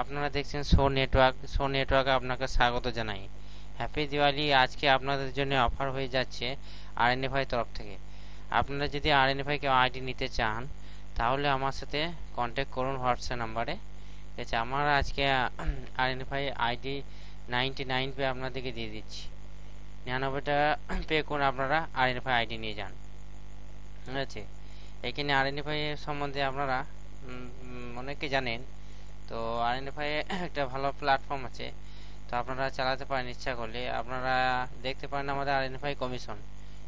আপনারা দেখছেন show network show নেটওয়ার্কে আপনাকে স্বাগত জানাই। হ্যাপি দিওয়ালি। আজকে আপনাদের জন্য অফার হয়ে যাচ্ছে আর আরএনএফআই তরফ থেকে। আপনারা যদি আর এন আরএনএফআই কেউ আইডি নিতে চান, তাহলে আমার সাথে কন্ট্যাক্ট করুন হোয়াটসঅ্যাপ নাম্বারে ঠিক আছে, আমার আজকে R N RNFI ID ninety nine pay আপনাদেরকে দিয়ে দিচ্ছি। নিরানব্বই টাকা পে করে আপনারা আর আরএনএফআই আইডি নিয়ে যান। ঠিক আছে? এখানে আর আরএনএফআই সম্বন্ধে আপনারা অনেকে জানেন তো আরএনএফআই একটা ভালো প্ল্যাটফর্ম আছে। তো আপনারা চালাতে পারেন ইচ্ছা করলে। আপনারা দেখতে পারেন আমাদের আরএনএফআই কমিশন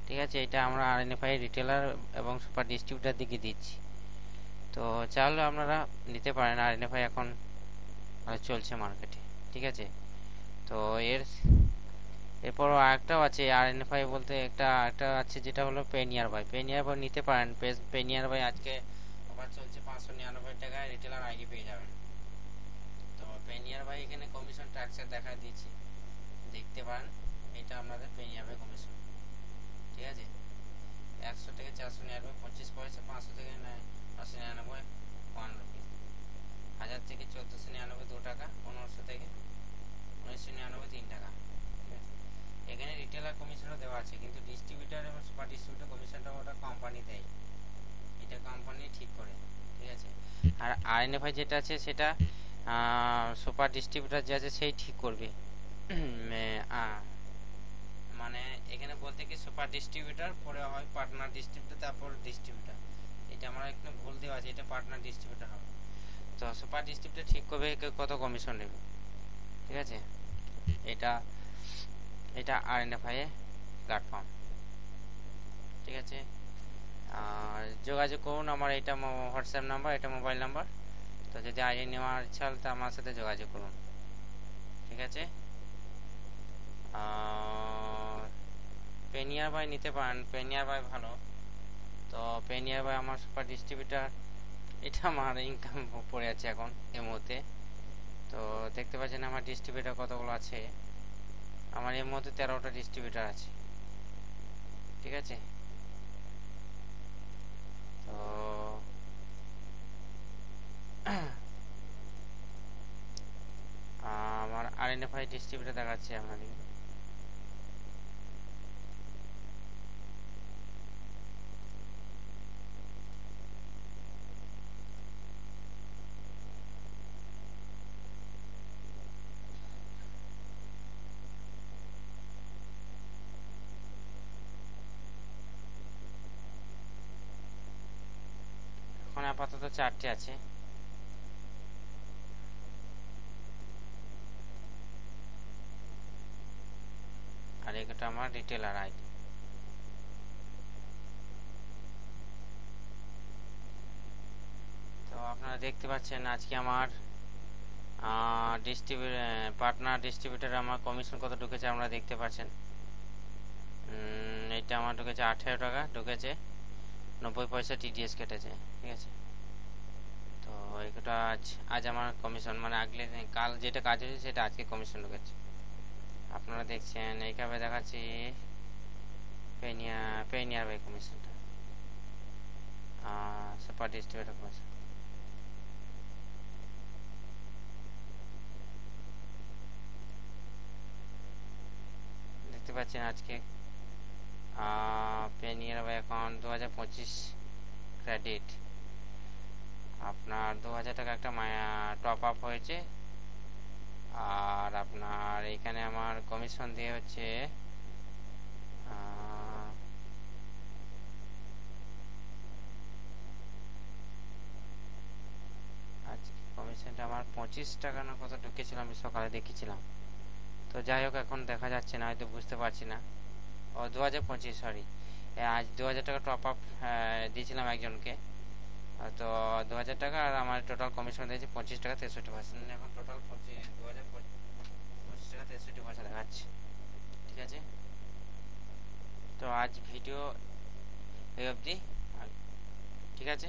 ঠিক আছে? এটা আমরা আরএনএফআই রিটেলার এবং সুপার ডিস্ট্রিবিউটার দিকে দিচ্ছি। তো চাইলে আপনারা নিতে পারেন আরএনএফআই এখন চলছে মার্কেটে ঠিক আছে? তো এর, এরপরও আরেকটাও আছে আর এন আরএনএফআই বলতে একটা একটা আছে যেটা হলো পেনিয়ার বাই পেনিয়ার বাই নিতে পারেন। পেনিয়ার বাই আজকে অফার চলছে পাঁচশো নিরানব্বই টাকায়। রিটেলার আইডি পেয়ে যাবেন। পেনিয়ার ভাই এখানে কমিশন স্ট্রাকচার দেখা দিয়েছি। দেখতে পারেন এটা আপনাদের পেনিয়ার ভাই কমিশন ঠিক আছে? একশো থেকে চারশো নিরানব্বই, পঁচিশ পয়সা, পাঁচশো থেকে নশো নিরানব্বই ওয়ান রুপিস হাজার থেকে চোদ্দোশো নিরানব্বই দু টাকা, পনেরোশো থেকে উনিশশো নিরানব্বই তিন টাকা। এখানে রিটেলার কমিশনও দেওয়া আছে, কিন্তু ডিস্ট্রিবিউটার এবং সুপার ডিস্ট্রিবিউটার কমিশনটা ওটা কোম্পানি দেয়। এটা কোম্পানি ঠিক করে, ঠিক আছে? আর আরএনএফআই যেটা আছে, সেটা সুপার ডিস্ট্রিবিউটার যে আছে সেই ঠিক করবে। মানে এখানে বলতে কি সুপার ডিস্ট্রিবিউটার পরে হয় পার্টনার ডিস্ট্রিবিউটার তারপর ডিস্ট্রিবিউটার এটা আমার একটু ভুল দেওয়া আছে, এটা পার্টনার ডিস্ট্রিবিউটার হবে। তো সুপার ডিস্ট্রিবিউটার ঠিক করবে কত কমিশন নেবে? ঠিক আছে? এটা এটা আর এন আরএনএফআই প্ল্যাটফর্ম ঠিক আছে? আর যোগাযোগ করুন, আমার এটা হোয়াটসঅ্যাপ নাম্বার এটা মোবাইল নাম্বার তো যদি আইডি নেওয়ার ইচ্ছা হলে আমার সাথে যোগাযোগ করুন। ঠিক আছে? পেনিয়ার বাই নিতে পারেন। পেনিয়ার বাই ভালো। তো পেনিয়ার বাই আমার সুপার ডিস্ট্রিবিউটার এটা আমার ইনকাম পড়ে আছে এখন এই মুহূর্তে। তো দেখতে পাচ্ছেন আমার ডিস্ট্রিবিউটার কতগুলো আছে। আমার এর মধ্যে তেরোটা ডিস্ট্রিবিউটার আছে। ঠিক আছে তো আমার আরএনএফআই ডিস্ট্রিবিউটার দেখাচ্ছে আপনাদের এখন আপাতত চারটে আছে। এটা আমার রিটেলার আইডি তো আপনারা দেখতে পাচ্ছেন আজকে আমার ডিস্ট্রিবিউ পার্টনার ডিস্ট্রিবিউটার আমার কমিশন কত ঢুকেছে আপনারা দেখতে পাচ্ছেন। এটা আমার ঢুকেছে আঠেরো টাকা, ঢুকেছে নব্বই পয়সা টিডিএস কেটেছে, ঠিক আছে? তো এটা আজ আজ আমার কমিশন মানে আগলে, কাল যেটা কাজ হয়েছে সেটা আজকে কমিশন ঢুকেছে। দেখছেন এইভাবে দেখাচ্ছি পেনিয়া, পেনিয়ার বাই কমিশনটা সুপার ডিস্ট্রিবিউটার কমিশন দেখতে পাচ্ছেন আজকে পেনিয়ার বাই অ্যাকাউন্ট দু হাজার পঁচিশ ক্রেডিট আপনার দু হাজার টাকা একটা টপ আপ হয়েছে। আর আপনার এখানে আমার কমিশন দিয়ে হচ্ছে কমিশনটা আমার পঁচিশ টাকা না কত ঢুকেছিলাম, আমি সকালে দেখেছিলাম তো যাই হোক, এখন দেখা যাচ্ছে না, হয়তো বুঝতে পারছি না। ও, দু হাজার পঁচিশ সরি আজ দু হাজার টাকা টপ আপ দিয়েছিলাম একজনকে। তো দু হাজার টাকা, আর আমার টোটাল কমিশন দিয়েছে পঁচিশ টাকা তেষট্টি পার্সেন্ট এখন টোটাল পঁচিশ দু হাজার পঁচিশ টাকা তেষট্টি পয়সা ঠিক আছে? তো আজ ভিডিও এই অবধি। ঠিক আছে?